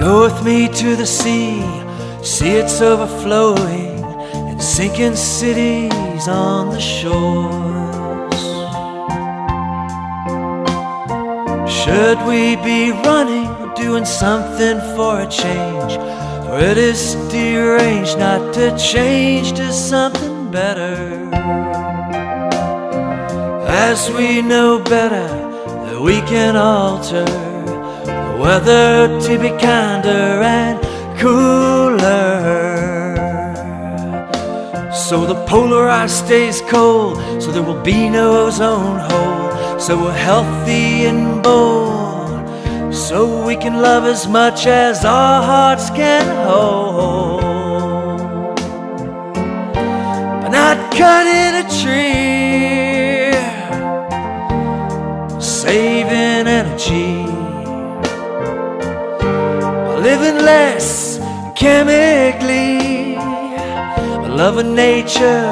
with me to the sea, see it's overflowing and sinking cities on the shores. Should we be running or doing something for a change? For it is deranged not to change to something better. As we know better that we can alter weather to be kinder and cooler. So the polar ice stays cold, so there will be no ozone hole. So we're healthy and bold, so we can love as much as our hearts can hold. But not cutting a tree, saving energy, living less chemically, loving nature,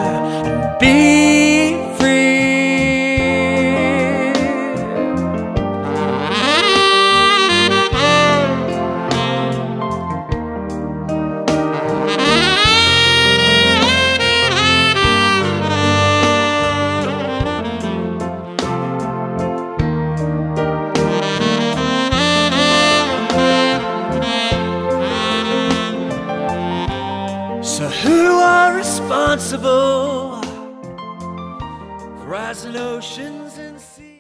So who are responsible for rising oceans and seas?